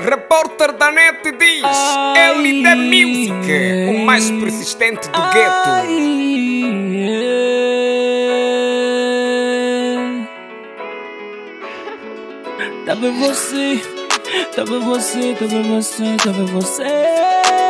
Repórter da net diz Ele da Music, o mais persistente do gueto. Tava você, tava você, tava você, tava você.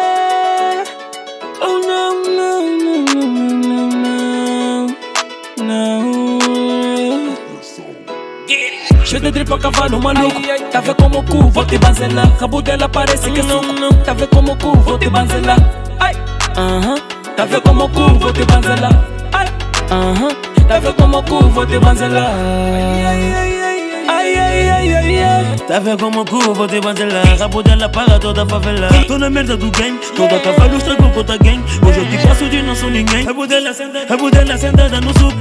Cheio de drip a cavalo maluco Tá vendo como o cu, vou te banzelar Rabo dela parece que é suco Tá vendo como o cu, vou te banzelar Ai, aham Tá vendo como o cu, vou te banzelar Ai, aham Tá vendo como o cu, vou te banzelar Ai, ai, ai, Tá vendo como cu, vou te banzelar Rabo dela paga toda a favela Tô na merda do game Toda cavalo estragou com outra gang Hoje eu te passo de não sou ninguém Rabo dela sentada, rabo dela sentada no sub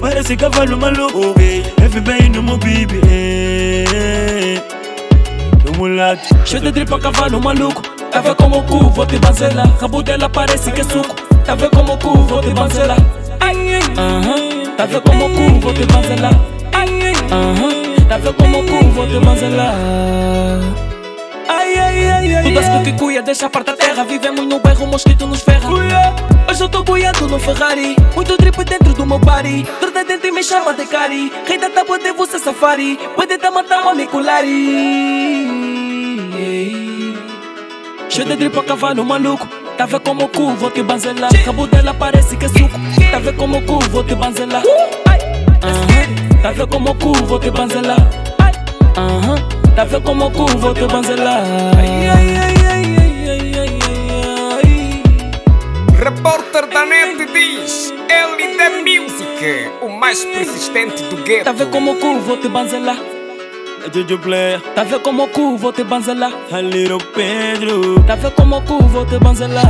Parece cavalo maluco FBI no meu bibi No mulato Cheio de drip a cavalo maluco Tá vendo como o cu, vou te banzelar Rabo dela parece que é suco Tá vendo como o cu, vou te banzelar aham Tá vendo como o cu, vou te banzelar aham Tá vendo como o cu, vou te banzelar Ai, ai, ai, ai Todas que cuia, deixa a parte da terra. Vivemos no bairro, mosquito nos ferra Boiando no Ferrari. Muito drip dentro do meu body. Torta dentro e me chama de cari Rei da tábua de você safari. Pode tá matar uma miculari Cheio de drip a cavalo maluco. Tá vendo como o cu, vou te banzelar. Rabo dela parece que é suco. Tá vendo como o cu, vou te banzelar. Aham Tá vendo como o cu, vou te banzelar. Tá vendo como o cu, vou te banzelar Da net diz Ele da Music, o mais persistente do gueto. Tá vendo como o cu, vou te banzelar. Jojo player. Tá vendo como o cu, vou te banzelar. A little Pedro. Tá vendo como o cu, vou te banzelar